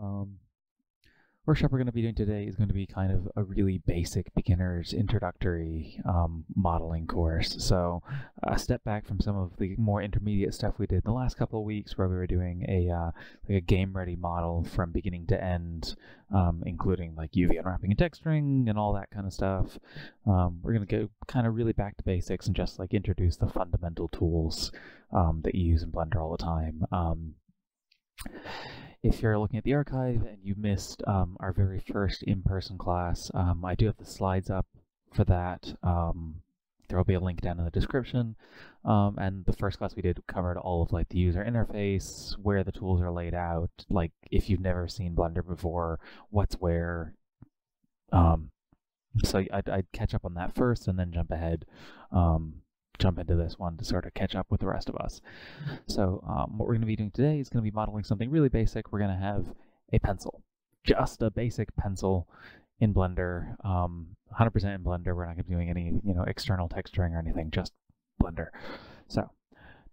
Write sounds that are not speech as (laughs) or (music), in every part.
Um, workshop we're going to be doing today is going to be kind of a really basic beginner's introductory um, modeling course. So a step back from some of the more intermediate stuff we did the last couple of weeks where we were doing a, uh, like a game ready model from beginning to end, um, including like UV unwrapping and texturing and all that kind of stuff. Um, we're going to go kind of really back to basics and just like introduce the fundamental tools um, that you use in Blender all the time. If you're looking at the archive and you missed um, our very first in-person class, um, I do have the slides up for that. Um, there will be a link down in the description. Um, and the first class we did covered all of like the user interface, where the tools are laid out, like if you've never seen Blender before, what's where. Um, so I'd, I'd, catch up on that first and then jump ahead um, jump into this one to sort of catch up with the rest of us. So um, what we're going to be doing today is going to be modeling something really basic. We're going to have a pencil, just a basic pencil in Blender, 100% um, in Blender. We're not going to be doing any you know external texturing or anything, just Blender. So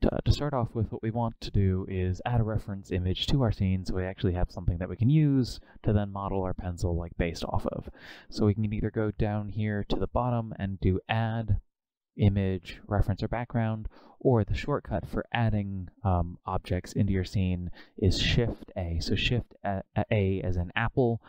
to, to, start off with, what we want to do is add a reference image to our scene so we actually have something that we can use to then model our pencil like based off of. So we can either go down here to the bottom and do add image, reference, or background, or the shortcut for adding um, objects into your scene is Shift A. So Shift A, a as in Apple,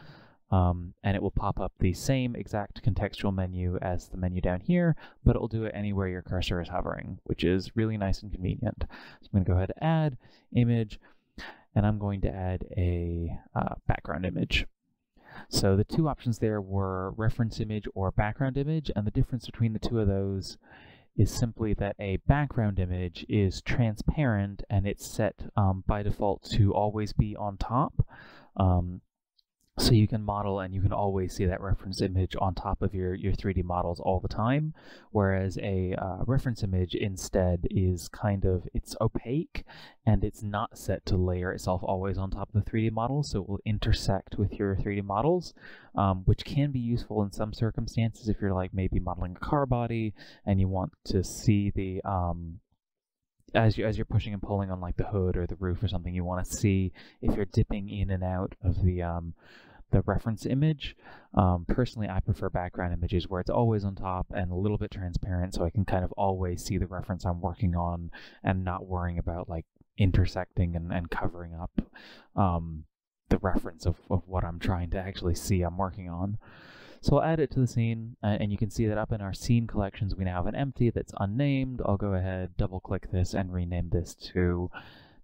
um, and it will pop up the same exact contextual menu as the menu down here, but it will do it anywhere your cursor is hovering, which is really nice and convenient. So I'm going to go ahead and add image, and I'm going to add a uh, background image. So the two options there were reference image or background image, and the difference between the two of those is simply that a background image is transparent and it's set um, by default to always be on top. Um, so you can model and you can always see that reference image on top of your, your 3D models all the time, whereas a uh, reference image instead is kind of, it's opaque and it's not set to layer itself always on top of the 3D model, so it will intersect with your 3D models, um, which can be useful in some circumstances if you're like maybe modeling a car body and you want to see the um, as you as you're pushing and pulling on like the hood or the roof or something, you want to see if you're dipping in and out of the um, the reference image. Um, personally, I prefer background images where it's always on top and a little bit transparent so I can kind of always see the reference I'm working on and not worrying about like intersecting and, and covering up um, the reference of, of what I'm trying to actually see I'm working on. So I'll add it to the scene, and you can see that up in our scene collections, we now have an empty that's unnamed. I'll go ahead, double click this, and rename this to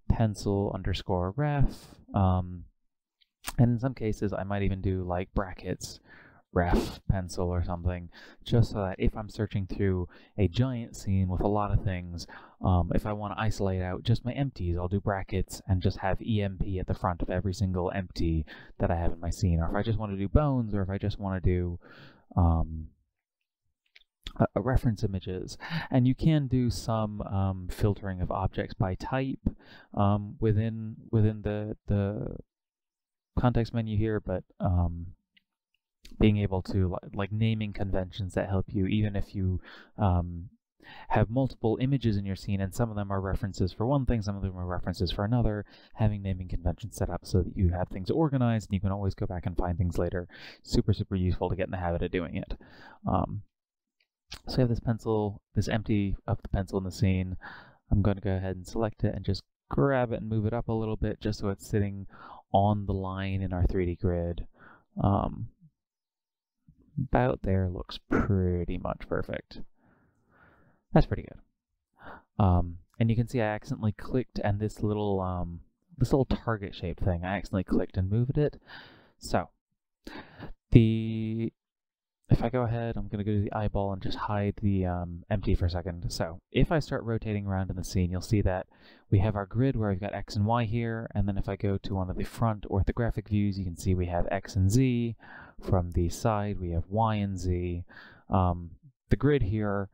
pencil underscore ref. Um, and in some cases, I might even do like brackets, ref, pencil, or something, just so that if I'm searching through a giant scene with a lot of things, um, if I want to isolate out just my empties, I'll do brackets and just have EMP at the front of every single empty that I have in my scene. Or if I just want to do bones, or if I just want to do um, reference images and you can do some um, filtering of objects by type um, within within the the context menu here, but um, being able to like naming conventions that help you, even if you um, have multiple images in your scene and some of them are references for one thing, some of them are references for another, having naming conventions set up so that you have things organized and you can always go back and find things later. Super, super useful to get in the habit of doing it. Um, so I have this pencil, this empty of the pencil in the scene. I'm going to go ahead and select it and just grab it and move it up a little bit just so it's sitting on the line in our 3D grid. Um, about there looks pretty much perfect. That's pretty good. Um, and you can see I accidentally clicked and this little um, this little target shaped thing, I accidentally clicked and moved it. So the if I go ahead, I'm going to go to the eyeball and just hide the um, empty for a second. So if I start rotating around in the scene, you'll see that we have our grid where we've got X and Y here. And then if I go to one of the front orthographic views, you can see we have X and Z. From the side, we have Y and Z. Um, the grid here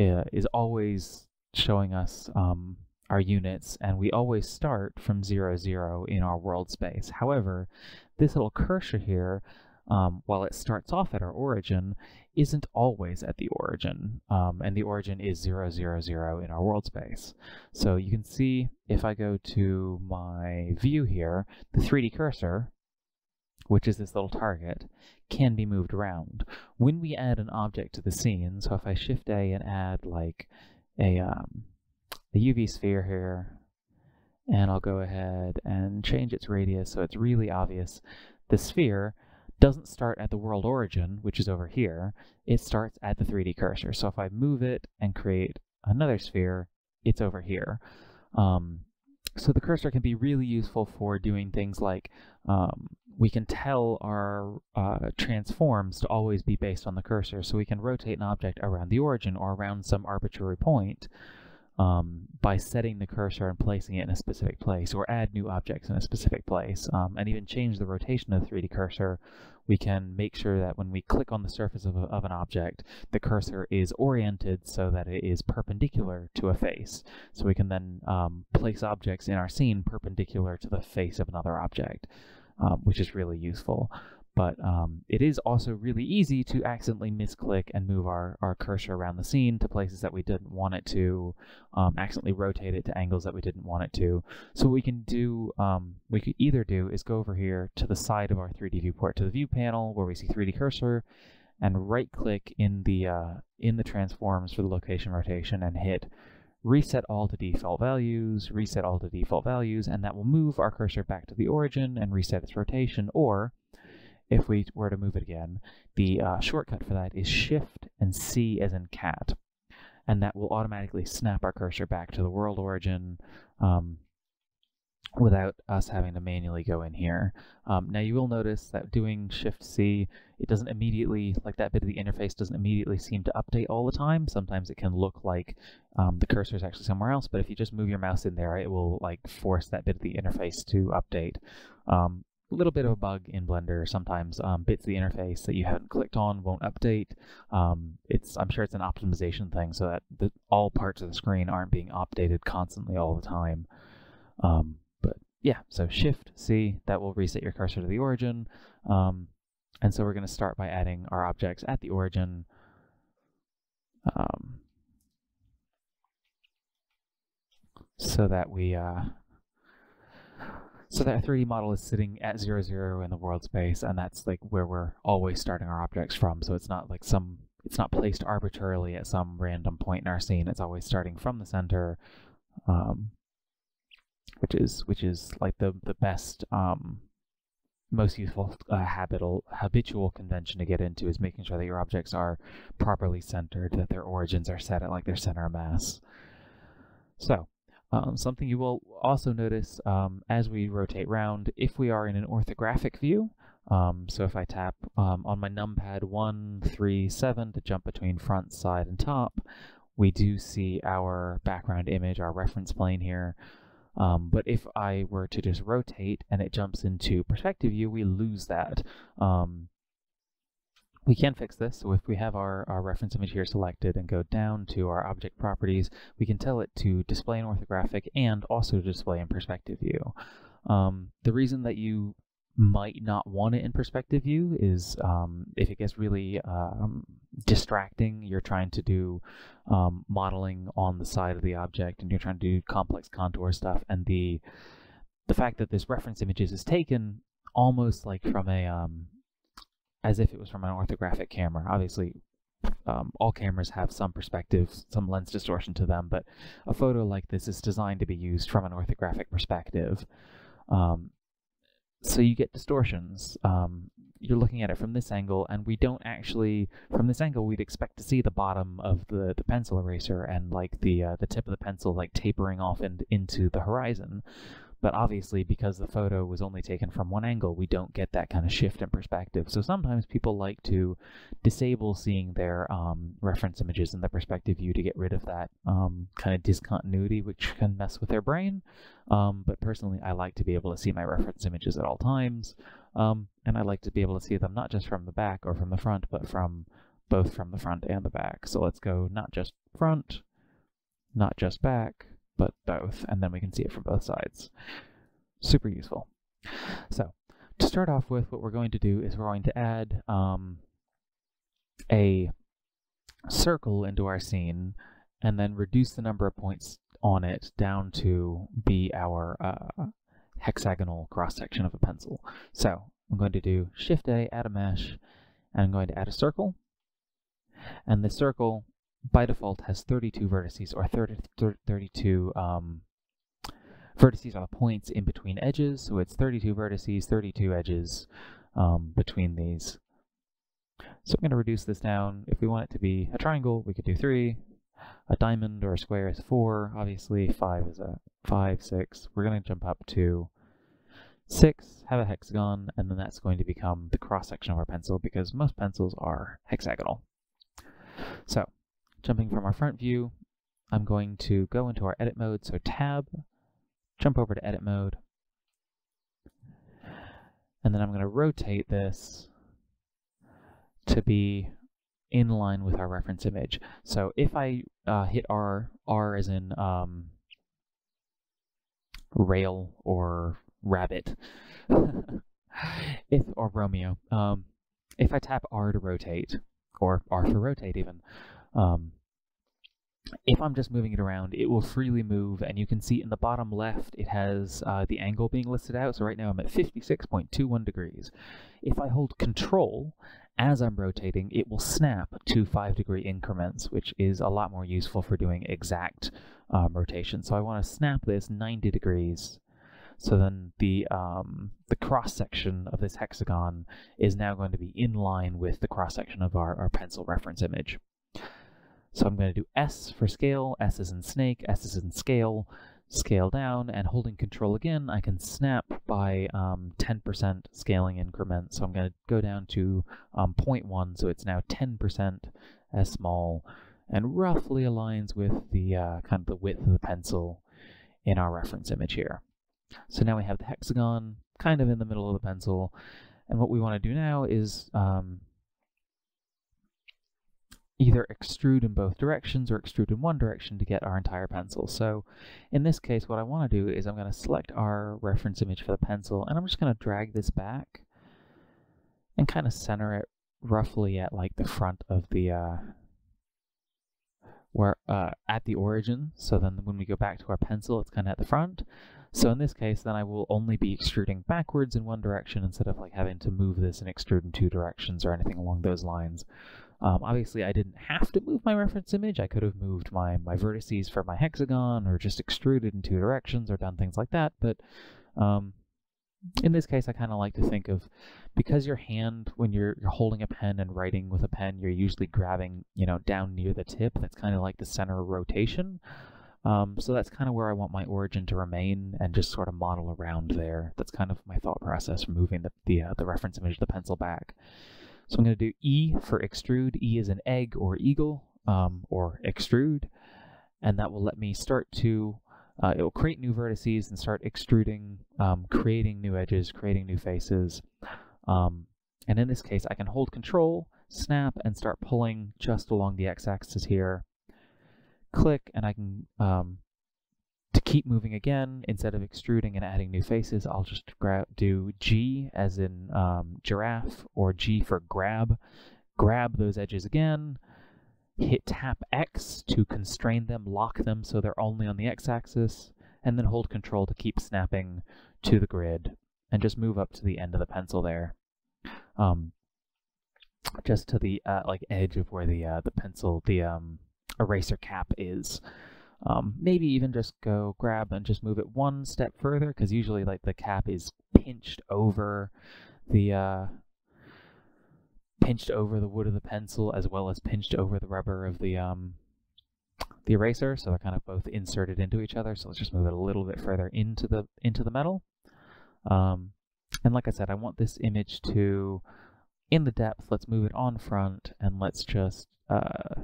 uh, is always showing us um, our units, and we always start from 0, 0 in our world space. However, this little cursor here um, while it starts off at our origin, isn't always at the origin, um, and the origin is 0, 0, 0 in our world space. So you can see if I go to my view here, the 3D cursor which is this little target, can be moved around. When we add an object to the scene, so if I shift A and add like a, um, a UV sphere here, and I'll go ahead and change its radius so it's really obvious, the sphere doesn't start at the world origin, which is over here, it starts at the 3D cursor. So if I move it and create another sphere, it's over here. Um, so the cursor can be really useful for doing things like um, we can tell our uh, transforms to always be based on the cursor. So we can rotate an object around the origin or around some arbitrary point um, by setting the cursor and placing it in a specific place, or add new objects in a specific place, um, and even change the rotation of the 3D cursor. We can make sure that when we click on the surface of, a, of an object, the cursor is oriented so that it is perpendicular to a face. So we can then um, place objects in our scene perpendicular to the face of another object, um, which is really useful but um, it is also really easy to accidentally misclick and move our, our cursor around the scene to places that we didn't want it to, um, accidentally rotate it to angles that we didn't want it to. So what we can do, um, we could either do is go over here to the side of our 3D viewport, to the view panel where we see 3D cursor, and right click in the, uh, in the transforms for the location rotation and hit reset all to default values, reset all to default values, and that will move our cursor back to the origin and reset its rotation, or if we were to move it again, the uh, shortcut for that is Shift and C as in cat. And that will automatically snap our cursor back to the world origin um, without us having to manually go in here. Um, now you will notice that doing Shift C, it doesn't immediately, like that bit of the interface doesn't immediately seem to update all the time. Sometimes it can look like um, the cursor is actually somewhere else, but if you just move your mouse in there, it will like force that bit of the interface to update. Um, a little bit of a bug in Blender. Sometimes um, bits of the interface that you haven't clicked on won't update. Um, it's I'm sure it's an optimization thing so that the, all parts of the screen aren't being updated constantly all the time. Um, but yeah, so Shift C that will reset your cursor to the origin. Um, and so we're going to start by adding our objects at the origin. Um, so that we uh, so that 3D model is sitting at zero zero in the world space, and that's like where we're always starting our objects from. So it's not like some, it's not placed arbitrarily at some random point in our scene. It's always starting from the center, um, which is which is like the the best, um, most useful uh, habitual habitual convention to get into is making sure that your objects are properly centered, that their origins are set at like their center of mass. So um, something you will also notice um, as we rotate round, if we are in an orthographic view, um, so if I tap um, on my numpad 1, 3, 7 to jump between front, side, and top, we do see our background image, our reference plane here. Um, but if I were to just rotate and it jumps into perspective view, we lose that. Um, we can fix this. So if we have our, our reference image here selected and go down to our object properties, we can tell it to display in orthographic and also display in perspective view. Um, the reason that you might not want it in perspective view is um, if it gets really um, distracting, you're trying to do um, modeling on the side of the object and you're trying to do complex contour stuff and the the fact that this reference image is taken almost like from a um, as if it was from an orthographic camera. Obviously, um, all cameras have some perspective, some lens distortion to them, but a photo like this is designed to be used from an orthographic perspective. Um, so you get distortions. Um, you're looking at it from this angle, and we don't actually, from this angle, we'd expect to see the bottom of the, the pencil eraser and like the uh, the tip of the pencil like tapering off and into the horizon. But obviously, because the photo was only taken from one angle, we don't get that kind of shift in perspective. So sometimes people like to disable seeing their um, reference images in the perspective view to get rid of that um, kind of discontinuity, which can mess with their brain. Um, but personally, I like to be able to see my reference images at all times. Um, and I like to be able to see them not just from the back or from the front, but from both from the front and the back. So let's go not just front, not just back, but both, and then we can see it from both sides. Super useful. So, to start off with, what we're going to do is we're going to add um, a circle into our scene, and then reduce the number of points on it down to be our uh, hexagonal cross-section of a pencil. So, I'm going to do Shift A, add a mesh, and I'm going to add a circle. And the circle, by default, has 32 vertices, or 30, 32 um, vertices are the points in between edges, so it's 32 vertices, 32 edges um, between these. So I'm going to reduce this down. If we want it to be a triangle, we could do 3. A diamond or a square is 4, obviously. 5 is a 5, 6. We're going to jump up to 6, have a hexagon, and then that's going to become the cross-section of our pencil because most pencils are hexagonal. So, jumping from our front view, I'm going to go into our edit mode, so tab, jump over to edit mode, and then I'm going to rotate this to be in line with our reference image. So if I uh, hit R, R as in um, rail or rabbit, (laughs) if or Romeo, um, if I tap R to rotate, or R for rotate even, um, if I'm just moving it around, it will freely move, and you can see in the bottom left, it has uh, the angle being listed out. So right now I'm at 56.21 degrees. If I hold Control, as I'm rotating, it will snap to 5 degree increments, which is a lot more useful for doing exact um, rotation. So I want to snap this 90 degrees. So then the, um, the cross-section of this hexagon is now going to be in line with the cross-section of our, our pencil reference image. So I'm going to do S for scale, S is in snake, S is in scale, scale down, and holding control again, I can snap by 10% um, scaling increment. So I'm going to go down to um, 0.1, so it's now 10% as small, and roughly aligns with the uh, kind of the width of the pencil in our reference image here. So now we have the hexagon kind of in the middle of the pencil, and what we want to do now is um, either extrude in both directions or extrude in one direction to get our entire pencil. So in this case, what I want to do is I'm going to select our reference image for the pencil, and I'm just going to drag this back and kind of center it roughly at like the front of the, uh, where, uh, at the origin. So then when we go back to our pencil, it's kind of at the front. So in this case, then I will only be extruding backwards in one direction instead of like having to move this and extrude in two directions or anything along those lines. Um, obviously, I didn't have to move my reference image. I could have moved my, my vertices for my hexagon or just extruded in two directions or done things like that. But um, in this case, I kind of like to think of, because your hand, when you're, you're holding a pen and writing with a pen, you're usually grabbing, you know, down near the tip. That's kind of like the center of rotation. Um, so that's kind of where I want my origin to remain and just sort of model around there. That's kind of my thought process for moving the, the, uh, the reference image the pencil back. So I'm going to do E for extrude. E is an egg or eagle um, or extrude. And that will let me start to, uh, it will create new vertices and start extruding, um, creating new edges, creating new faces. Um, and in this case, I can hold control, snap, and start pulling just along the x-axis here. Click, and I can um, to keep moving again, instead of extruding and adding new faces, I'll just do G as in um, giraffe or G for grab. Grab those edges again, hit tap X to constrain them, lock them so they're only on the x-axis, and then hold control to keep snapping to the grid, and just move up to the end of the pencil there. Um, just to the uh, like edge of where the uh, the pencil, the um, eraser cap is. Um, maybe even just go grab and just move it one step further because usually like the cap is pinched over the uh, pinched over the wood of the pencil as well as pinched over the rubber of the um, the eraser. So they're kind of both inserted into each other. So let's just move it a little bit further into the into the metal. Um, and like I said I want this image to in the depth let's move it on front and let's just uh,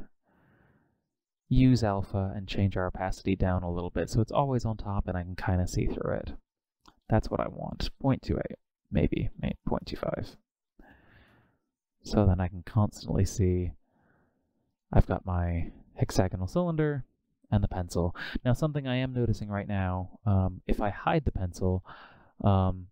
use alpha and change our opacity down a little bit so it's always on top and I can kind of see through it. That's what I want. 0.28, maybe, maybe 0.25. So then I can constantly see I've got my hexagonal cylinder and the pencil. Now something I am noticing right now, um, if I hide the pencil, um,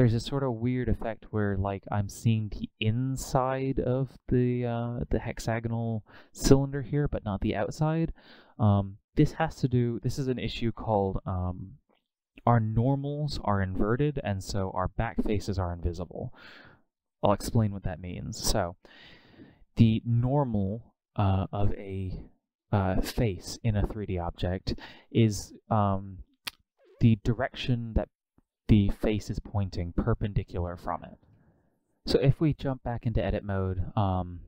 there's a sort of weird effect where like I'm seeing the inside of the uh, the hexagonal cylinder here, but not the outside. Um, this has to do. This is an issue called um, our normals are inverted, and so our back faces are invisible. I'll explain what that means. So, the normal uh, of a uh, face in a 3D object is um, the direction that the face is pointing perpendicular from it. So if we jump back into edit mode, um,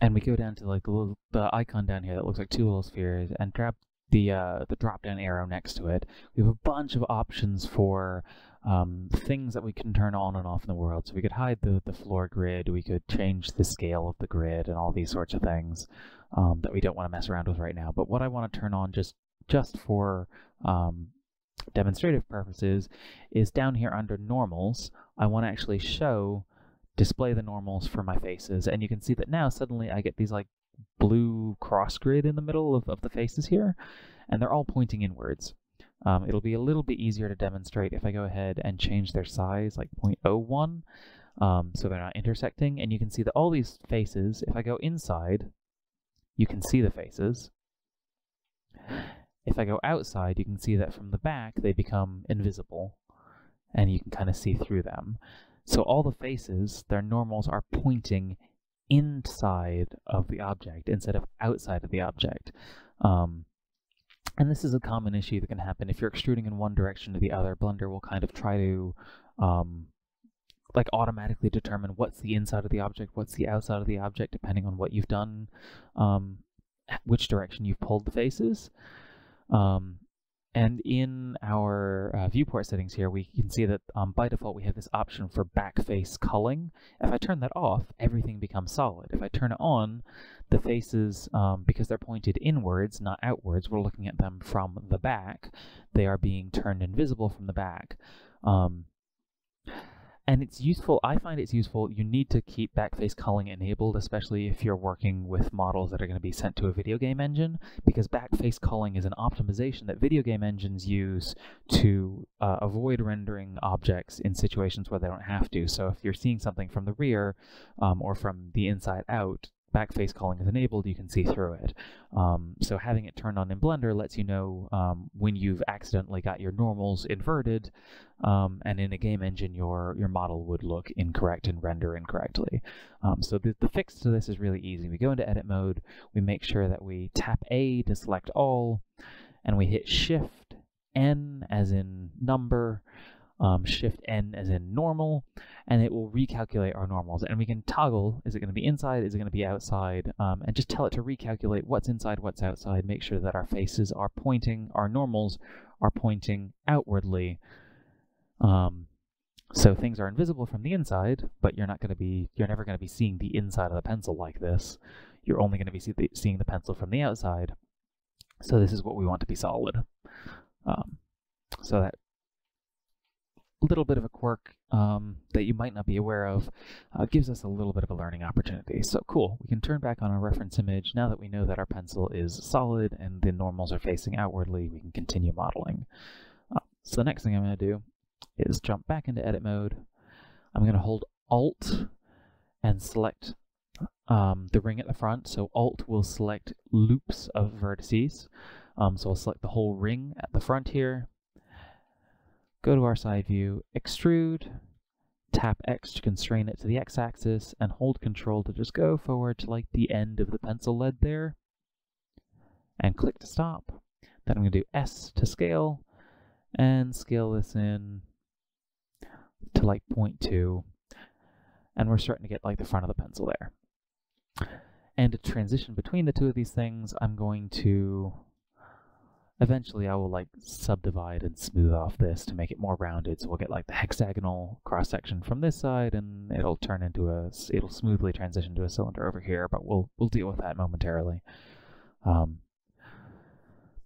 and we go down to like the, little, the icon down here that looks like two little spheres and grab the uh, the drop down arrow next to it, we have a bunch of options for um, things that we can turn on and off in the world. So we could hide the, the floor grid, we could change the scale of the grid and all these sorts of things um, that we don't want to mess around with right now. But what I want to turn on just just for um, demonstrative purposes is down here under normals, I want to actually show display the normals for my faces. And you can see that now suddenly I get these like blue cross grid in the middle of, of the faces here, and they're all pointing inwards. Um, it'll be a little bit easier to demonstrate if I go ahead and change their size, like 0.01, um, so they're not intersecting. And you can see that all these faces, if I go inside, you can see the faces. If I go outside, you can see that from the back, they become invisible, and you can kind of see through them. So all the faces, their normals are pointing inside of the object instead of outside of the object. Um, and this is a common issue that can happen if you're extruding in one direction to the other. Blender will kind of try to um, like automatically determine what's the inside of the object, what's the outside of the object, depending on what you've done, um, which direction you've pulled the faces. Um, and in our uh, viewport settings here, we can see that um, by default we have this option for back face culling. If I turn that off, everything becomes solid. If I turn it on, the faces, um, because they're pointed inwards, not outwards, we're looking at them from the back, they are being turned invisible from the back. Um, and it's useful, I find it's useful, you need to keep backface culling enabled, especially if you're working with models that are going to be sent to a video game engine, because backface culling is an optimization that video game engines use to uh, avoid rendering objects in situations where they don't have to. So if you're seeing something from the rear um, or from the inside out, backface culling is enabled, you can see through it. Um, so having it turned on in Blender lets you know um, when you've accidentally got your normals inverted, um, and in a game engine your your model would look incorrect and render incorrectly. Um, so the, the fix to this is really easy. We go into edit mode, we make sure that we tap A to select all, and we hit Shift N as in number, um, Shift N as in normal, and it will recalculate our normals. And we can toggle, is it going to be inside, is it going to be outside, um, and just tell it to recalculate what's inside, what's outside, make sure that our faces are pointing, our normals are pointing outwardly. Um, so things are invisible from the inside, but you're not going to be, you're never going to be seeing the inside of the pencil like this. You're only going to be see the, seeing the pencil from the outside. So this is what we want to be solid. Um, so that little bit of a quirk um, that you might not be aware of uh, gives us a little bit of a learning opportunity. So cool, we can turn back on our reference image. Now that we know that our pencil is solid and the normals are facing outwardly, we can continue modeling. Uh, so the next thing I'm going to do is jump back into edit mode. I'm going to hold Alt and select um, the ring at the front. So Alt will select loops of vertices. Um, so I'll select the whole ring at the front here, go to our side view, extrude, tap X to constrain it to the X-axis, and hold Control to just go forward to like the end of the pencil lead there, and click to stop. Then I'm going to do S to scale, and scale this in to like 0.2, and we're starting to get like the front of the pencil there. And to transition between the two of these things, I'm going to Eventually I will like subdivide and smooth off this to make it more rounded. So we'll get like the hexagonal cross section from this side and it'll turn into a, it'll smoothly transition to a cylinder over here, but we'll, we'll deal with that momentarily. Um,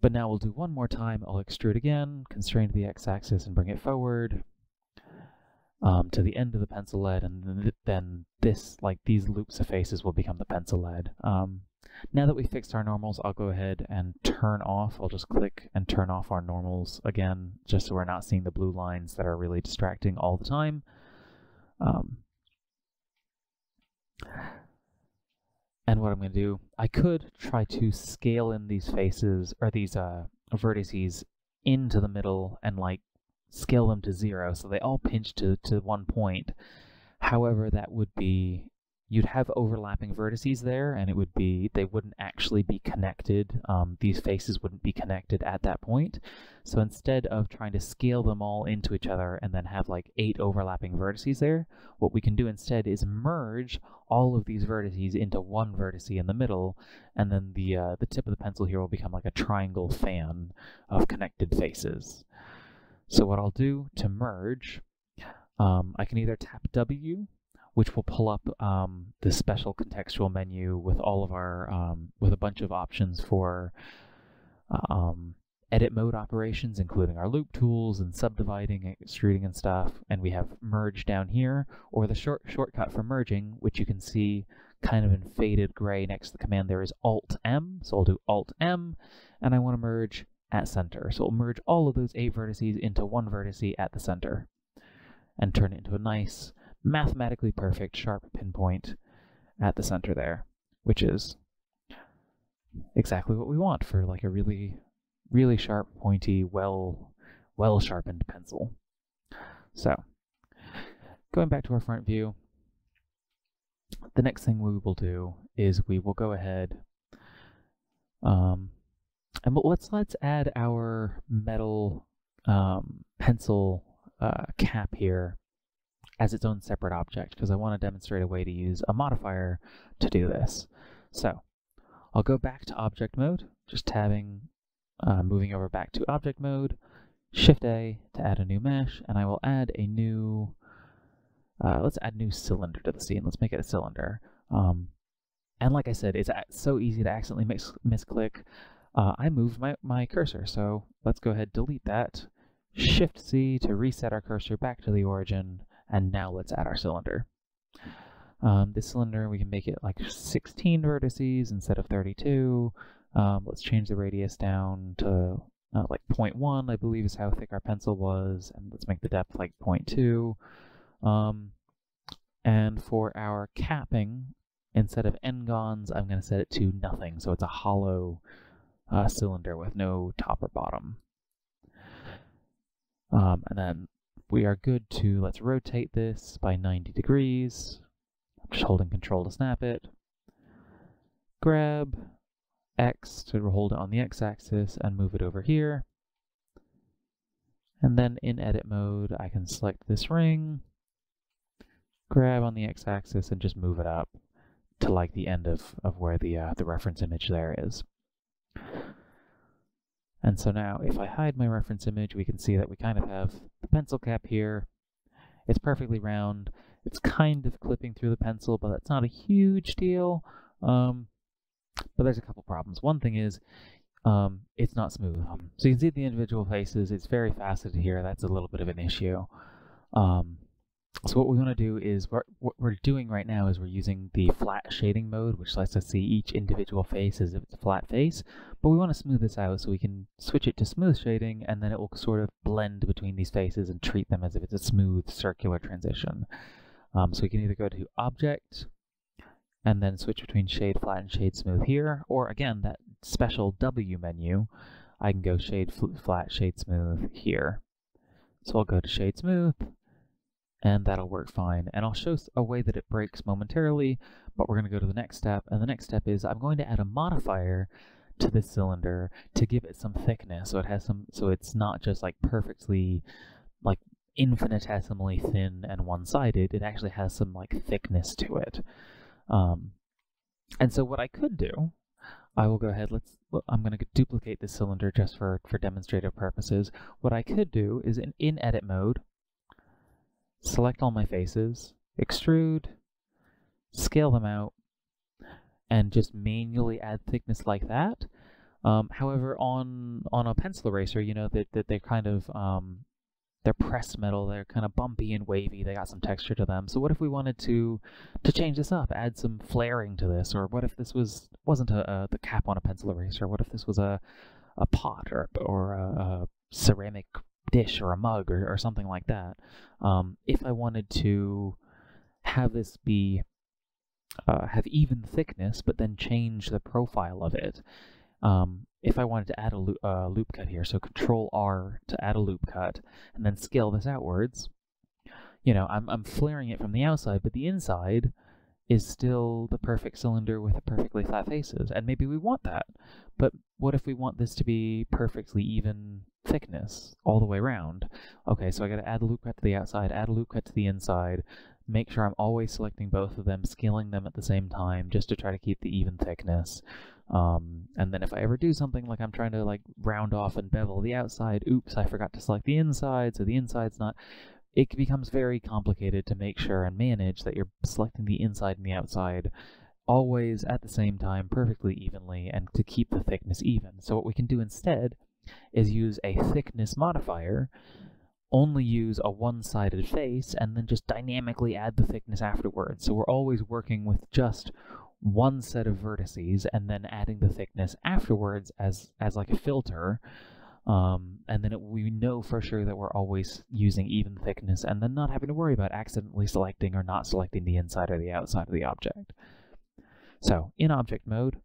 but now we'll do one more time. I'll extrude again, constrain to the x-axis and bring it forward um, to the end of the pencil lead, and then this, like these loops of faces will become the pencil lead. Um, now that we fixed our normals, I'll go ahead and turn off, I'll just click and turn off our normals again, just so we're not seeing the blue lines that are really distracting all the time. Um, and what I'm going to do, I could try to scale in these faces, or these uh, vertices into the middle and like scale them to zero, so they all pinch to, to one point. However, that would be you'd have overlapping vertices there and it would be they wouldn't actually be connected um, these faces wouldn't be connected at that point. So instead of trying to scale them all into each other and then have like eight overlapping vertices there what we can do instead is merge all of these vertices into one vertice in the middle and then the uh, the tip of the pencil here will become like a triangle fan of connected faces. So what I'll do to merge um, I can either tap W which will pull up um, the special contextual menu with all of our, um, with a bunch of options for um, edit mode operations, including our loop tools and subdividing, extruding and stuff. And we have merge down here, or the short shortcut for merging, which you can see kind of in faded gray next to the command there is Alt M. So I'll do Alt M, and I want to merge at center. So it'll merge all of those eight vertices into one vertice at the center and turn it into a nice mathematically perfect sharp pinpoint at the center there, which is exactly what we want for like a really, really sharp, pointy, well, well sharpened pencil. So, going back to our front view, the next thing we will do is we will go ahead um, and let's let's add our metal um, pencil uh, cap here as its own separate object because I want to demonstrate a way to use a modifier to do this. So I'll go back to object mode, just tabbing, uh, moving over back to object mode, Shift A to add a new mesh, and I will add a new, uh, let's add new cylinder to the scene. Let's make it a cylinder. Um, and like I said, it's so easy to accidentally mis misclick. Uh, I moved my, my cursor, so let's go ahead delete that. Shift C to reset our cursor back to the origin, and now let's add our cylinder. Um, this cylinder, we can make it like 16 vertices instead of 32. Um, let's change the radius down to uh, like 0.1, I believe is how thick our pencil was. And let's make the depth like 0.2. Um, and for our capping, instead of n-gons, I'm going to set it to nothing. So it's a hollow uh, cylinder with no top or bottom. Um, and then we are good to, let's rotate this by 90 degrees. I'm just holding control to snap it. Grab X to hold it on the X axis and move it over here. And then in edit mode, I can select this ring, grab on the X axis and just move it up to like the end of, of where the, uh, the reference image there is. And so now if I hide my reference image, we can see that we kind of have the pencil cap here. It's perfectly round. It's kind of clipping through the pencil, but that's not a huge deal. Um, but there's a couple problems. One thing is um, it's not smooth. Um, so you can see the individual faces. It's very faceted here. That's a little bit of an issue. Um, so what we want to do is, what we're doing right now is we're using the flat shading mode, which lets us see each individual face as if it's a flat face, but we want to smooth this out so we can switch it to smooth shading, and then it will sort of blend between these faces and treat them as if it's a smooth circular transition. Um, so we can either go to Object, and then switch between Shade Flat and Shade Smooth here, or again, that special W menu, I can go Shade Flat, Shade Smooth here. So I'll go to Shade Smooth, and that'll work fine. And I'll show a way that it breaks momentarily, but we're going to go to the next step. And the next step is I'm going to add a modifier to this cylinder to give it some thickness. So it has some, so it's not just like perfectly, like infinitesimally thin and one-sided. It actually has some like thickness to it. Um, and so what I could do, I will go ahead, let's, I'm going to duplicate this cylinder just for, for demonstrative purposes. What I could do is in, in edit mode, select all my faces, extrude, scale them out, and just manually add thickness like that. Um, however, on on a pencil eraser, you know that, that they're kind of um, they're pressed metal, they're kind of bumpy and wavy, they got some texture to them. So what if we wanted to to change this up, add some flaring to this, or what if this was wasn't a, a the cap on a pencil eraser? What if this was a a pot or or a, a ceramic dish or a mug or, or something like that. Um, if I wanted to have this be uh, have even thickness, but then change the profile of it, um, if I wanted to add a loop, uh, loop cut here, so Control R to add a loop cut, and then scale this outwards, you know, I'm, I'm flaring it from the outside, but the inside is still the perfect cylinder with perfectly flat faces, and maybe we want that. But what if we want this to be perfectly even thickness all the way around? Okay, so I gotta add a loop cut to the outside, add a loop cut to the inside, make sure I'm always selecting both of them, scaling them at the same time, just to try to keep the even thickness. Um, and then if I ever do something like I'm trying to like round off and bevel the outside, oops, I forgot to select the inside, so the inside's not it becomes very complicated to make sure and manage that you're selecting the inside and the outside always at the same time perfectly evenly and to keep the thickness even. So what we can do instead is use a thickness modifier, only use a one-sided face, and then just dynamically add the thickness afterwards. So we're always working with just one set of vertices and then adding the thickness afterwards as, as like a filter um, and then it, we know for sure that we're always using even thickness and then not having to worry about accidentally selecting or not selecting the inside or the outside of the object. So in object mode,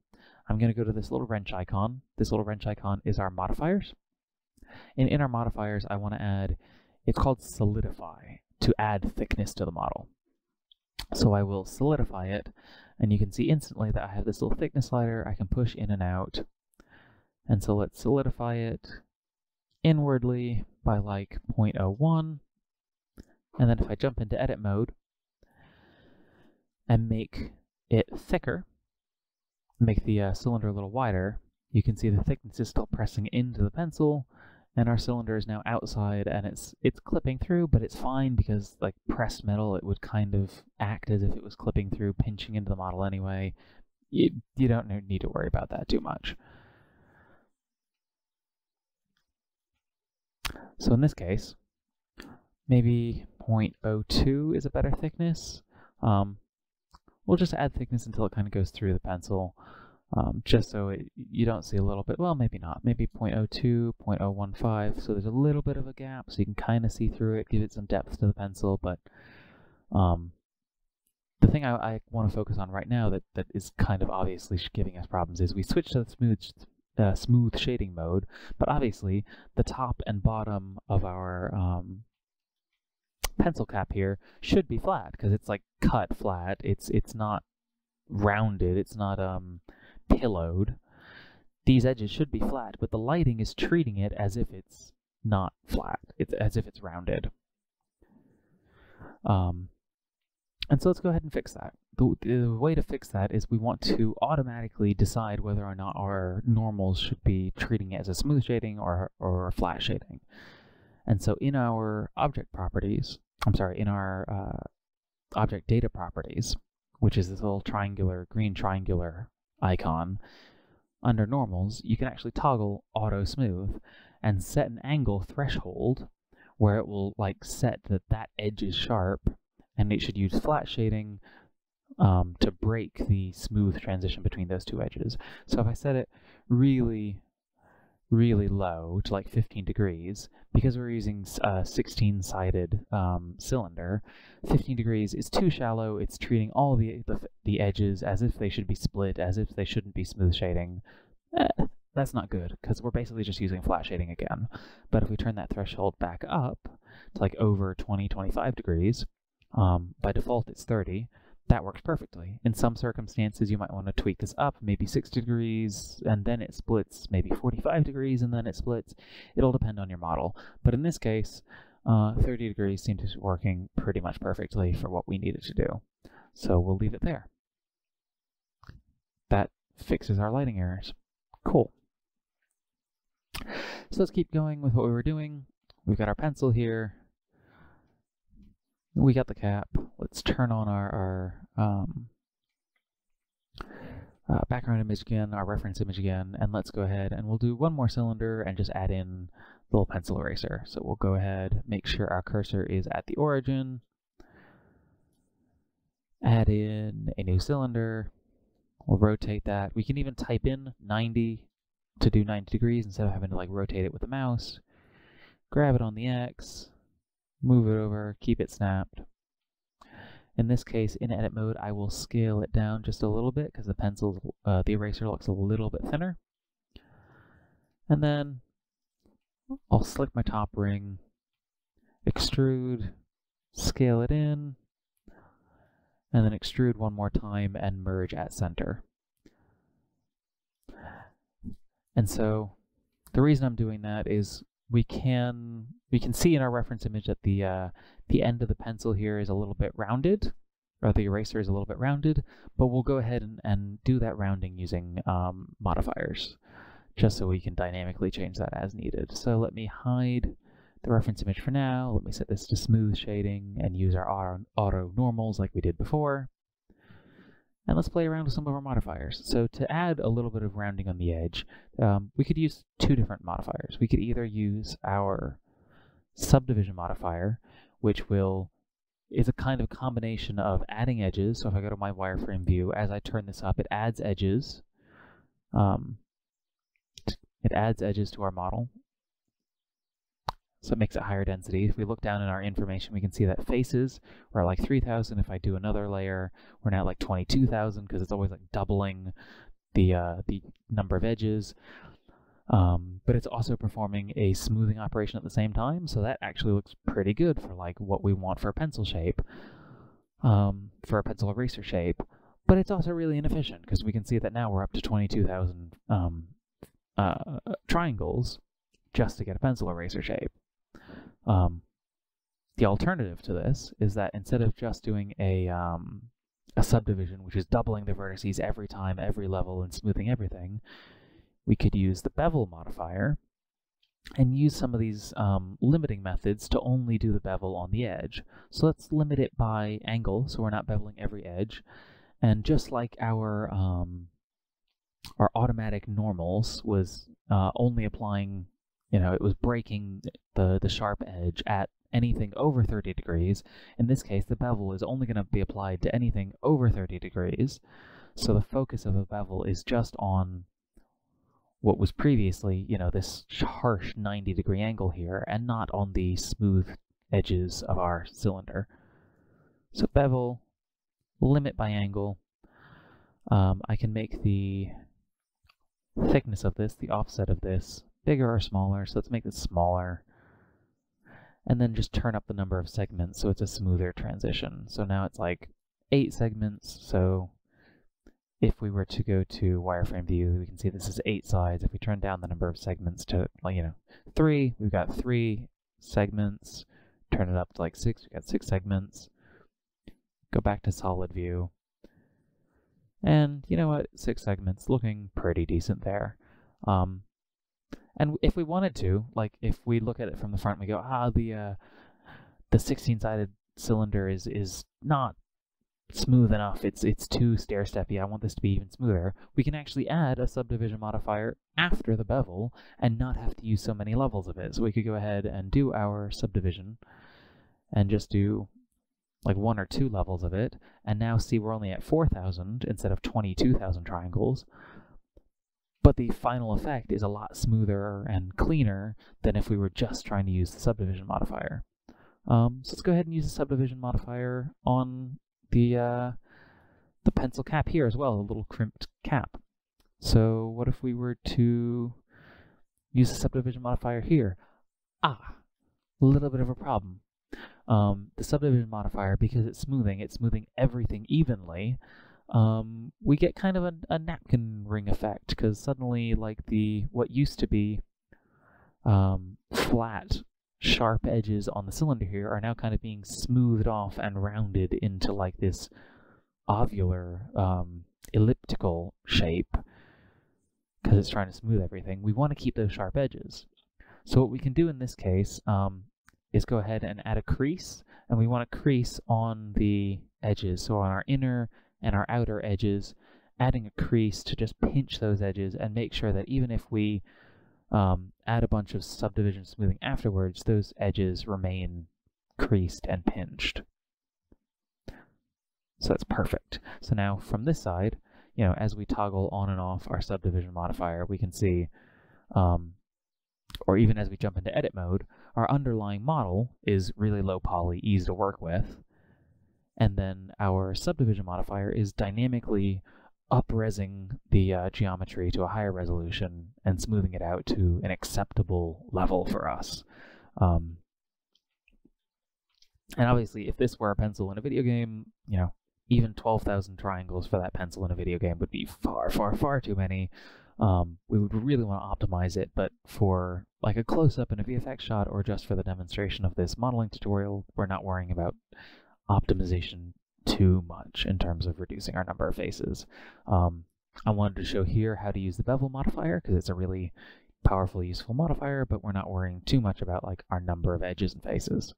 I'm going to go to this little wrench icon. This little wrench icon is our modifiers. And in our modifiers, I want to add, it's called solidify, to add thickness to the model. So I will solidify it, and you can see instantly that I have this little thickness slider I can push in and out. And so let's solidify it, inwardly by like 0.01. And then if I jump into edit mode and make it thicker, make the uh, cylinder a little wider, you can see the thickness is still pressing into the pencil and our cylinder is now outside and it's it's clipping through but it's fine because like pressed metal it would kind of act as if it was clipping through pinching into the model anyway you, you don't need to worry about that too much So in this case, maybe 0.02 is a better thickness. Um, we'll just add thickness until it kind of goes through the pencil, um, just so it, you don't see a little bit, well, maybe not, maybe 0.02, 0.015, so there's a little bit of a gap, so you can kind of see through it, give it some depth to the pencil, but um, the thing I, I want to focus on right now that, that is kind of obviously giving us problems is we switch to the smooth uh, smooth shading mode, but obviously the top and bottom of our um, pencil cap here should be flat because it's like cut flat. It's it's not rounded. It's not um pillowed. These edges should be flat, but the lighting is treating it as if it's not flat. It's as if it's rounded. Um, and so let's go ahead and fix that the, the way to fix that is we want to automatically decide whether or not our normals should be treating it as a smooth shading or, or flat shading. And so in our object properties, I'm sorry, in our uh, object data properties, which is this little triangular, green triangular icon, under normals, you can actually toggle auto smooth and set an angle threshold where it will like set that that edge is sharp and it should use flat shading um, to break the smooth transition between those two edges. So if I set it really, really low to like 15 degrees, because we're using a 16-sided um, cylinder, 15 degrees is too shallow. It's treating all the, the, the edges as if they should be split, as if they shouldn't be smooth shading. Eh, that's not good, because we're basically just using flat shading again. But if we turn that threshold back up to like over 20, 25 degrees, um, by default it's 30, that works perfectly. In some circumstances, you might want to tweak this up, maybe 60 degrees, and then it splits, maybe 45 degrees, and then it splits. It'll depend on your model. But in this case, uh, 30 degrees seems to be working pretty much perfectly for what we needed to do. So we'll leave it there. That fixes our lighting errors. Cool. So let's keep going with what we were doing. We've got our pencil here. We got the cap. Let's turn on our, our um, uh, background image again, our reference image again, and let's go ahead and we'll do one more cylinder and just add in the little pencil eraser. So we'll go ahead, make sure our cursor is at the origin, add in a new cylinder, we'll rotate that. We can even type in 90 to do 90 degrees instead of having to like rotate it with the mouse. Grab it on the X, move it over, keep it snapped. In this case, in edit mode, I will scale it down just a little bit because the pencil, uh, the eraser looks a little bit thinner. And then I'll select my top ring, extrude, scale it in, and then extrude one more time and merge at center. And so the reason I'm doing that is we can we can see in our reference image that the uh, the end of the pencil here is a little bit rounded, or the eraser is a little bit rounded, but we'll go ahead and, and do that rounding using um, modifiers, just so we can dynamically change that as needed. So let me hide the reference image for now. Let me set this to smooth shading and use our auto, auto normals like we did before. And let's play around with some of our modifiers. So to add a little bit of rounding on the edge, um, we could use two different modifiers. We could either use our subdivision modifier, which will is a kind of combination of adding edges. So if I go to my wireframe view, as I turn this up, it adds edges. Um, it adds edges to our model. So it makes it higher density. If we look down in our information, we can see that faces are like 3,000. If I do another layer, we're now at like 22,000 because it's always like doubling the, uh, the number of edges. Um, but it's also performing a smoothing operation at the same time, so that actually looks pretty good for like what we want for a pencil shape, um, for a pencil eraser shape. But it's also really inefficient because we can see that now we're up to 22,000 um, uh, triangles just to get a pencil eraser shape. Um, the alternative to this is that instead of just doing a, um, a subdivision, which is doubling the vertices every time, every level, and smoothing everything, we could use the bevel modifier and use some of these um, limiting methods to only do the bevel on the edge. So let's limit it by angle, so we're not beveling every edge. And just like our um, our automatic normals was uh, only applying you know, it was breaking the, the sharp edge at anything over 30 degrees. In this case, the bevel is only going to be applied to anything over 30 degrees. So the focus of a bevel is just on what was previously, you know, this harsh 90 degree angle here, and not on the smooth edges of our cylinder. So bevel, limit by angle. Um, I can make the thickness of this, the offset of this, bigger or smaller. So let's make this smaller. And then just turn up the number of segments so it's a smoother transition. So now it's like eight segments. So if we were to go to wireframe view, we can see this is eight sides. If we turn down the number of segments to, you know, three, we've got three segments. Turn it up to like six, we've got six segments. Go back to solid view. And you know what? Six segments, looking pretty decent there. Um, and if we wanted to, like if we look at it from the front, we go, ah, the uh, the 16-sided cylinder is is not smooth enough. It's it's too stair steppy. I want this to be even smoother. We can actually add a subdivision modifier after the bevel and not have to use so many levels of it. So we could go ahead and do our subdivision and just do like one or two levels of it. And now see we're only at 4,000 instead of 22,000 triangles but the final effect is a lot smoother and cleaner than if we were just trying to use the subdivision modifier. Um, so let's go ahead and use the subdivision modifier on the uh, the pencil cap here as well, a little crimped cap. So what if we were to use the subdivision modifier here? Ah, a little bit of a problem. Um, the subdivision modifier, because it's smoothing, it's smoothing everything evenly, um, we get kind of a, a napkin ring effect because suddenly, like the what used to be um, flat, sharp edges on the cylinder here are now kind of being smoothed off and rounded into like this ovular, um, elliptical shape because it's trying to smooth everything. We want to keep those sharp edges. So what we can do in this case um, is go ahead and add a crease, and we want a crease on the edges. So on our inner and our outer edges, adding a crease to just pinch those edges and make sure that even if we um, add a bunch of subdivision smoothing afterwards, those edges remain creased and pinched. So that's perfect. So now from this side, you know, as we toggle on and off our subdivision modifier, we can see, um, or even as we jump into edit mode, our underlying model is really low poly, easy to work with and then our subdivision modifier is dynamically upresing the uh, geometry to a higher resolution and smoothing it out to an acceptable level for us. Um, and obviously, if this were a pencil in a video game, you know, even 12,000 triangles for that pencil in a video game would be far, far, far too many. Um, we would really want to optimize it, but for like a close-up in a VFX shot or just for the demonstration of this modeling tutorial, we're not worrying about optimization too much in terms of reducing our number of faces. Um, I wanted to show here how to use the bevel modifier because it's a really powerful, useful modifier, but we're not worrying too much about like our number of edges and faces.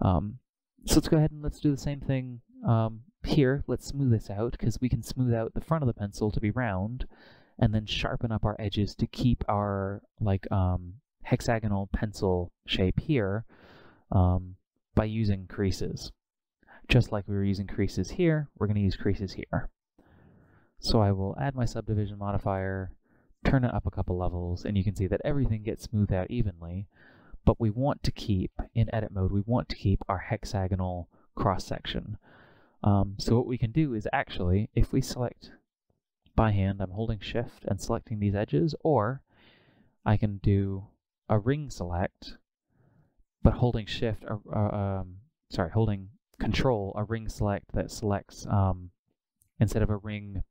Um, so let's go ahead and let's do the same thing um, here. Let's smooth this out because we can smooth out the front of the pencil to be round and then sharpen up our edges to keep our like um, hexagonal pencil shape here um, by using creases. Just like we were using creases here, we're going to use creases here. So I will add my subdivision modifier, turn it up a couple levels, and you can see that everything gets smoothed out evenly. But we want to keep, in edit mode, we want to keep our hexagonal cross section. Um, so what we can do is actually, if we select by hand, I'm holding shift and selecting these edges, or I can do a ring select, but holding shift, uh, um, sorry, holding control, a ring select that selects, um, instead of a ring,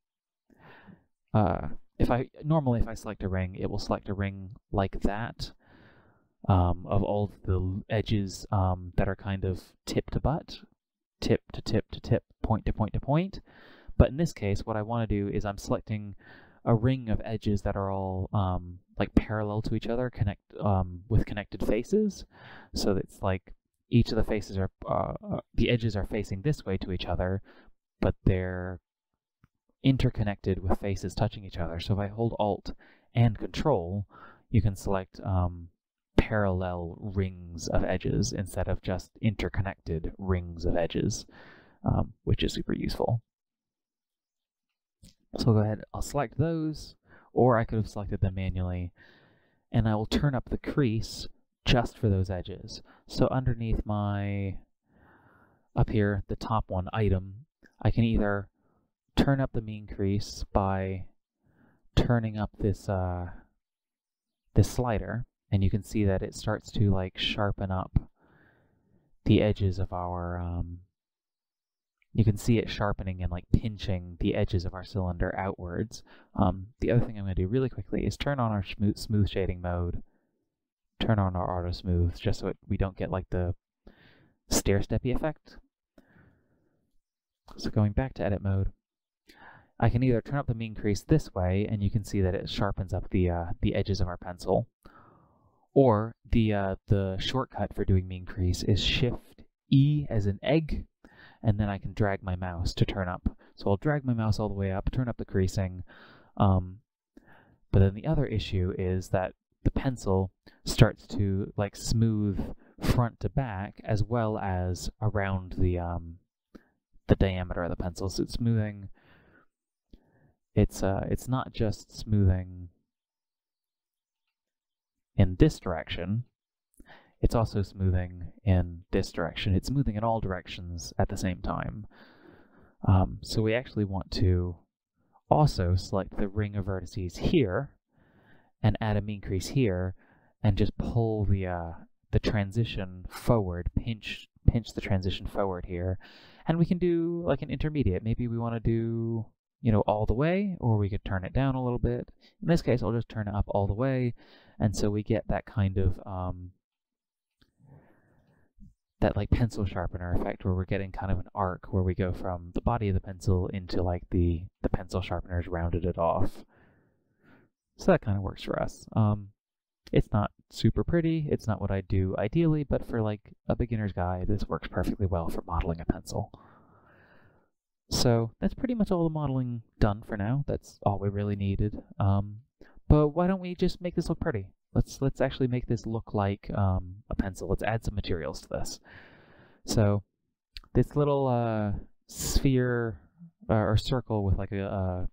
uh, if I, normally if I select a ring, it will select a ring like that, um, of all the edges um, that are kind of tip to butt, tip to tip to tip, point to point to point. But in this case, what I want to do is I'm selecting a ring of edges that are all um, like parallel to each other, connect um, with connected faces. So it's like each of the faces are uh, uh, the edges are facing this way to each other, but they're interconnected with faces touching each other. So if I hold Alt and Control, you can select um, parallel rings of edges instead of just interconnected rings of edges, um, which is super useful. So I'll go ahead, I'll select those, or I could have selected them manually, and I will turn up the crease just for those edges. So underneath my, up here, the top one item, I can either turn up the mean crease by turning up this, uh, this slider, and you can see that it starts to like sharpen up the edges of our um, you can see it sharpening and like pinching the edges of our cylinder outwards. Um, the other thing I'm going to do really quickly is turn on our smooth, shading mode, turn on our auto smooth just so it, we don't get like the stair-steppy effect. So going back to edit mode, I can either turn up the mean crease this way and you can see that it sharpens up the, uh, the edges of our pencil, or the, uh, the shortcut for doing mean crease is Shift E as an egg, and then I can drag my mouse to turn up. So I'll drag my mouse all the way up, turn up the creasing. Um, but then the other issue is that the pencil starts to like smooth front to back as well as around the um, the diameter of the pencil. So it's smoothing. It's uh, it's not just smoothing in this direction, it's also smoothing in this direction. It's smoothing in all directions at the same time. Um, so we actually want to also select the ring of vertices here and add a mean crease here and just pull the uh, the transition forward, pinch pinch the transition forward here. And we can do like an intermediate. Maybe we want to do, you know, all the way, or we could turn it down a little bit. In this case, I'll just turn it up all the way. And so we get that kind of um, that like pencil sharpener effect where we're getting kind of an arc where we go from the body of the pencil into like the the pencil sharpeners rounded it off. So that kind of works for us. Um, it's not super pretty. It's not what I do ideally, but for like a beginner's guide, this works perfectly well for modeling a pencil. So that's pretty much all the modeling done for now. That's all we really needed. Um, but why don't we just make this look pretty? Let's let's actually make this look like um, a pencil. Let's add some materials to this. So this little uh, sphere uh, or circle with like a, a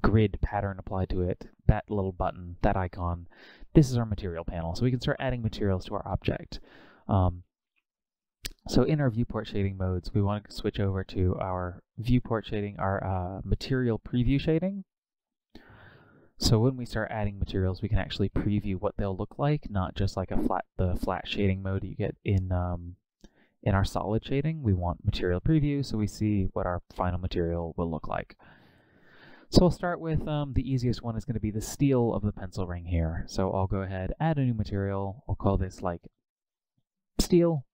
grid pattern applied to it, that little button, that icon, this is our material panel. So we can start adding materials to our object. Um, so in our viewport shading modes, we want to switch over to our viewport shading, our uh, material preview shading. So when we start adding materials, we can actually preview what they'll look like, not just like a flat the flat shading mode you get in um, in our solid shading. We want material preview, so we see what our final material will look like. So I'll start with um, the easiest one is going to be the steel of the pencil ring here. So I'll go ahead, add a new material. I'll call this like steel.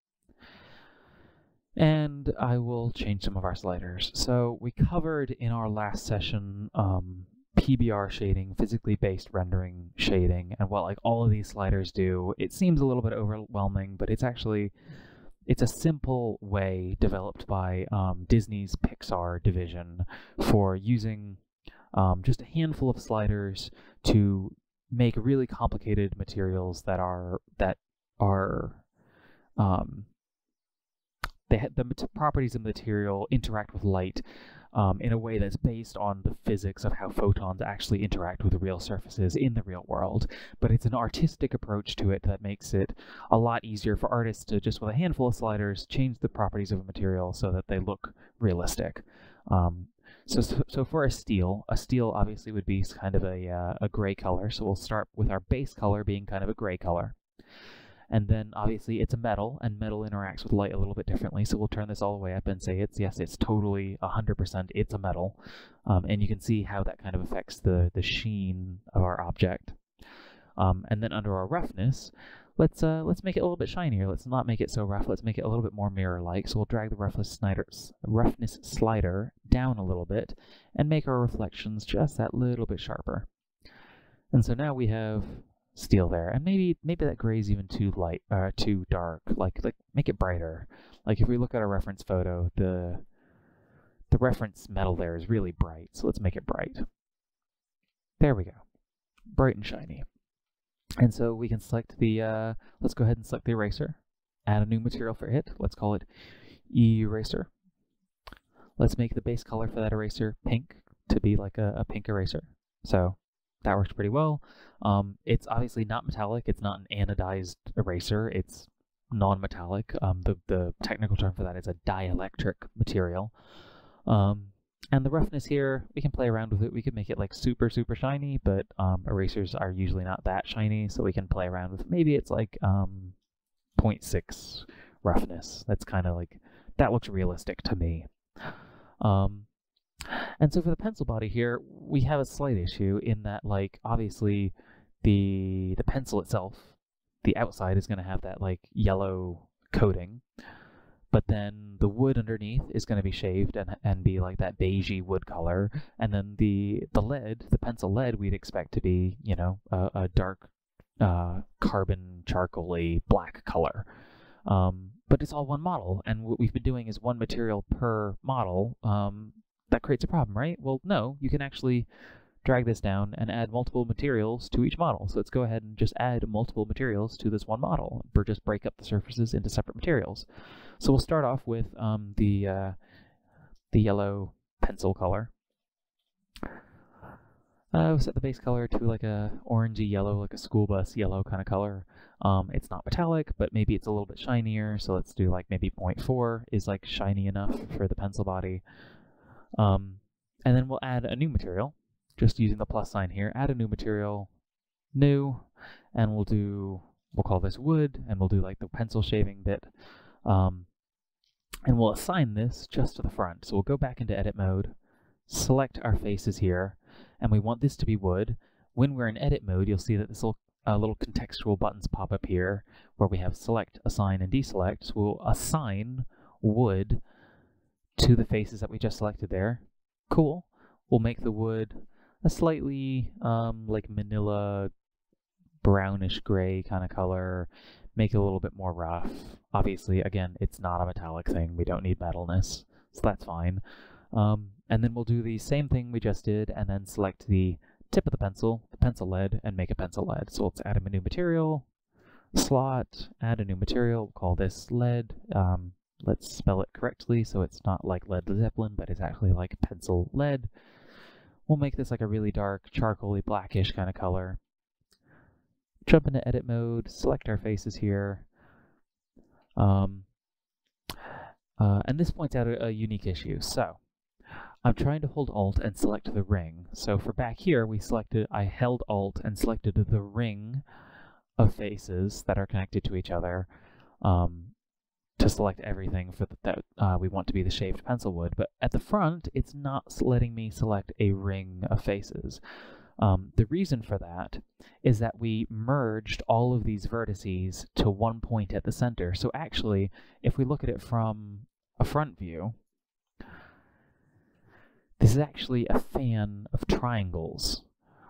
And I will change some of our sliders. So we covered in our last session um, PBR shading, physically based rendering shading, and what like all of these sliders do. It seems a little bit overwhelming, but it's actually it's a simple way developed by um, Disney's Pixar division for using um, just a handful of sliders to make really complicated materials that are that are um, they the properties of material interact with light um, in a way that's based on the physics of how photons actually interact with the real surfaces in the real world. But it's an artistic approach to it that makes it a lot easier for artists to just with a handful of sliders change the properties of a material so that they look realistic. Um, so, so, for a steel, a steel obviously would be kind of a, uh, a gray color. So we'll start with our base color being kind of a gray color. And then obviously it's a metal, and metal interacts with light a little bit differently. So we'll turn this all the way up and say it's, yes, it's totally 100%, it's a metal. Um, and you can see how that kind of affects the, the sheen of our object. Um, and then under our roughness, let's uh, let's make it a little bit shinier. Let's not make it so rough. Let's make it a little bit more mirror-like. So we'll drag the roughness, slider, roughness slider down a little bit and make our reflections just that little bit sharper. And so now we have steel there, and maybe maybe that gray is even too light, uh, too dark. Like like make it brighter. Like if we look at a reference photo, the the reference metal there is really bright. So let's make it bright. There we go, bright and shiny. And so we can select the, uh, let's go ahead and select the eraser, add a new material for it. Let's call it eraser. Let's make the base color for that eraser pink to be like a, a pink eraser. So that works pretty well. Um, it's obviously not metallic. It's not an anodized eraser. It's non-metallic. Um, the, the technical term for that is a dielectric material. Um, and the roughness here, we can play around with it. We can make it like super, super shiny, but um, erasers are usually not that shiny, so we can play around with it. Maybe it's like um, 0.6 roughness. That's kind of like, that looks realistic to me. Um, and so for the pencil body here, we have a slight issue in that like, obviously, the the pencil itself, the outside is going to have that like yellow coating but then the wood underneath is going to be shaved and, and be like that beigey wood color. And then the the lead the pencil lead we'd expect to be you know a, a dark uh, carbon charcoaly black color. Um, but it's all one model and what we've been doing is one material per model um, that creates a problem right well no you can actually drag this down and add multiple materials to each model. So let's go ahead and just add multiple materials to this one model, or just break up the surfaces into separate materials. So we'll start off with um, the, uh, the yellow pencil color. Uh, we'll set the base color to like a orangey yellow, like a school bus yellow kind of color. Um, it's not metallic, but maybe it's a little bit shinier, so let's do like maybe 0.4 is like shiny enough for the pencil body. Um, and then we'll add a new material, just using the plus sign here, add a new material, new, and we'll do, we'll call this wood, and we'll do like the pencil shaving bit. Um, and we'll assign this just to the front. So we'll go back into edit mode, select our faces here, and we want this to be wood. When we're in edit mode, you'll see that this little, uh, little contextual buttons pop up here where we have select, assign, and deselect. So we'll assign wood to the faces that we just selected there. Cool. We'll make the wood a slightly um, like manila brownish gray kind of color, make it a little bit more rough. Obviously, again, it's not a metallic thing. We don't need metalness, so that's fine. Um, and then we'll do the same thing we just did and then select the tip of the pencil, the pencil lead, and make a pencil lead. So let's add a new material, slot, add a new material, call this lead. Um, let's spell it correctly so it's not like Led Zeppelin, but it's actually like pencil lead. We'll make this like a really dark, charcoaly, blackish kind of color. Jump into edit mode, select our faces here. Um, Uh, and this points out a, a unique issue. So I'm trying to hold Alt and select the ring. So for back here, we selected, I held Alt and selected the ring of faces that are connected to each other um, to select everything for the, that uh, we want to be the shaved pencil wood. But at the front, it's not letting me select a ring of faces. Um, the reason for that is that we merged all of these vertices to one point at the center. So actually, if we look at it from a front view, this is actually a fan of triangles,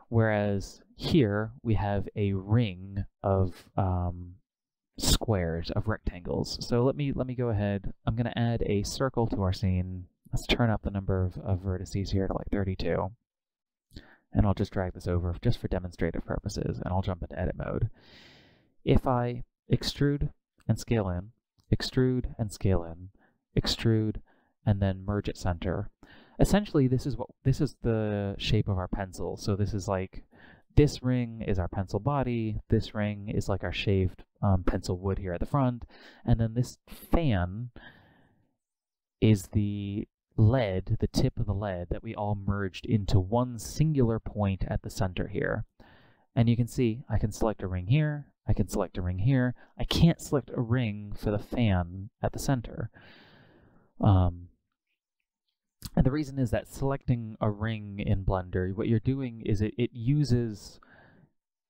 whereas here we have a ring of um, squares, of rectangles. So let me let me go ahead. I'm going to add a circle to our scene. Let's turn up the number of, of vertices here to like 32. And I'll just drag this over just for demonstrative purposes, and I'll jump into edit mode. If I extrude and scale in, extrude and scale in, extrude, and then merge at center, essentially this is what this is the shape of our pencil. So this is like this ring is our pencil body, this ring is like our shaved um, pencil wood here at the front, and then this fan is the lead, the tip of the lead that we all merged into one singular point at the center here. And you can see I can select a ring here, I can select a ring here. I can't select a ring for the fan at the center. Um, and the reason is that selecting a ring in Blender, what you're doing is it, it uses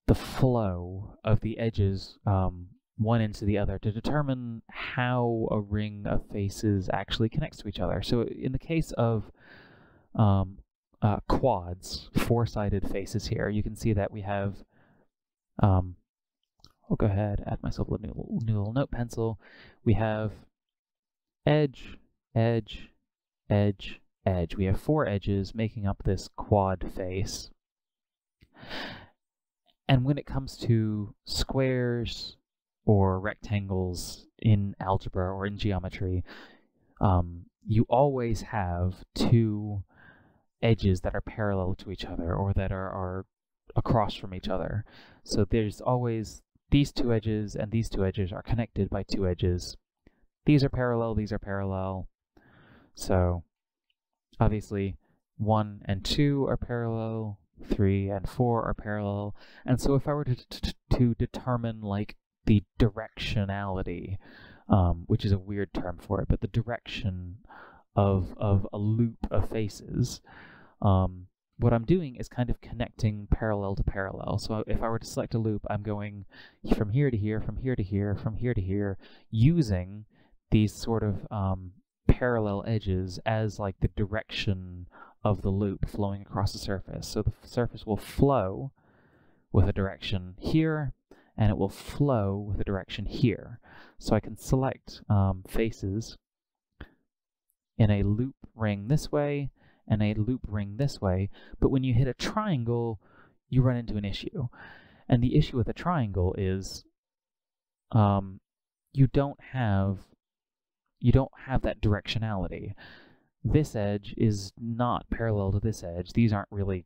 the flow of the edges um, one into the other to determine how a ring of faces actually connects to each other. So in the case of um, uh, quads, four-sided faces here, you can see that we have, um, I'll go ahead, and add myself a new, new little note pencil. We have edge, edge, edge, edge. We have four edges making up this quad face. And when it comes to squares or rectangles in algebra or in geometry, um, you always have two edges that are parallel to each other or that are, are across from each other. So there's always these two edges and these two edges are connected by two edges. These are parallel, these are parallel. So obviously 1 and 2 are parallel, 3 and 4 are parallel. And so if I were to, to, determine like the directionality, um, which is a weird term for it, but the direction of, of a loop of faces, um, what I'm doing is kind of connecting parallel to parallel. So if I were to select a loop, I'm going from here to here, from here to here, from here to here, using these sort of um, parallel edges as like the direction of the loop flowing across the surface. So the surface will flow with a direction here, and it will flow with a direction here. So I can select um, faces in a loop ring this way and a loop ring this way, but when you hit a triangle, you run into an issue. And the issue with a triangle is um, you don't have you don't have that directionality. This edge is not parallel to this edge. These aren't really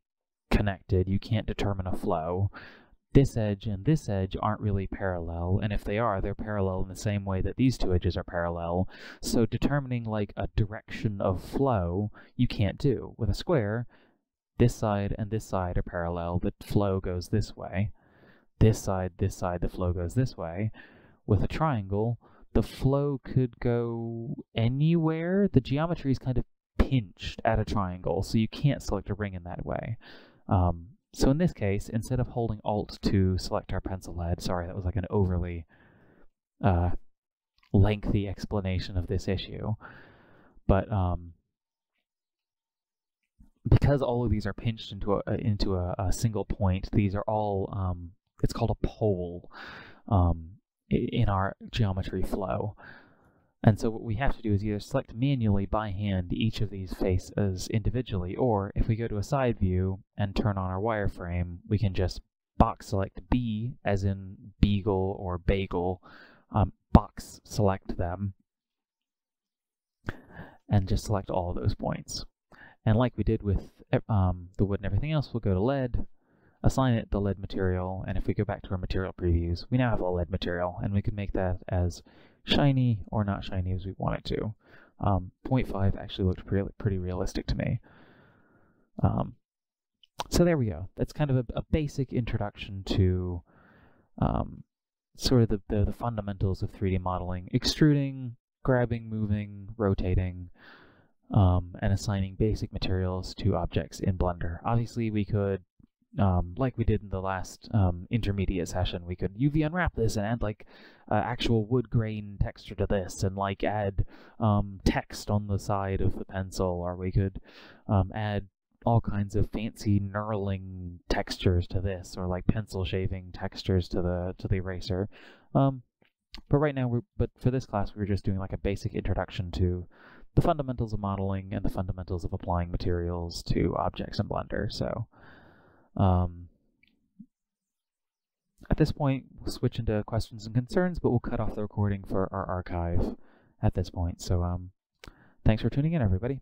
connected. You can't determine a flow. This edge and this edge aren't really parallel, and if they are, they're parallel in the same way that these two edges are parallel. So determining like a direction of flow, you can't do. With a square, this side and this side are parallel, the flow goes this way. This side, this side, the flow goes this way. With a triangle, the flow could go anywhere. The geometry is kind of pinched at a triangle, so you can't select a ring in that way. Um, so in this case, instead of holding Alt to select our pencil head, sorry, that was like an overly uh, lengthy explanation of this issue, but um, because all of these are pinched into a into a, a single point, these are all um, it's called a pole. Um, in our geometry flow. And so what we have to do is either select manually by hand each of these faces individually, or if we go to a side view and turn on our wireframe, we can just box select B, as in beagle or bagel, um, box select them, and just select all of those points. And like we did with um, the wood and everything else, we'll go to lead, assign it the lead material, and if we go back to our material previews, we now have a lead material, and we can make that as shiny or not shiny as we want it to. um, 0.5 actually looked pretty, pretty realistic to me. Um, so there we go. That's kind of a, a basic introduction to um, sort of the, the, the, fundamentals of 3D modeling. Extruding, grabbing, moving, rotating, um, and assigning basic materials to objects in Blender. Obviously, we could, um, like we did in the last um, intermediate session, we could UV unwrap this and add like uh, actual wood grain texture to this, and like add um, text on the side of the pencil, or we could um, add all kinds of fancy knurling textures to this, or like pencil shaving textures to the to the eraser. Um, but right now, we're but for this class, we are just doing like a basic introduction to the fundamentals of modeling and the fundamentals of applying materials to objects in Blender. So, um, at this point, we'll switch into questions and concerns, but we'll cut off the recording for our archive at this point. So, um, thanks for tuning in, everybody.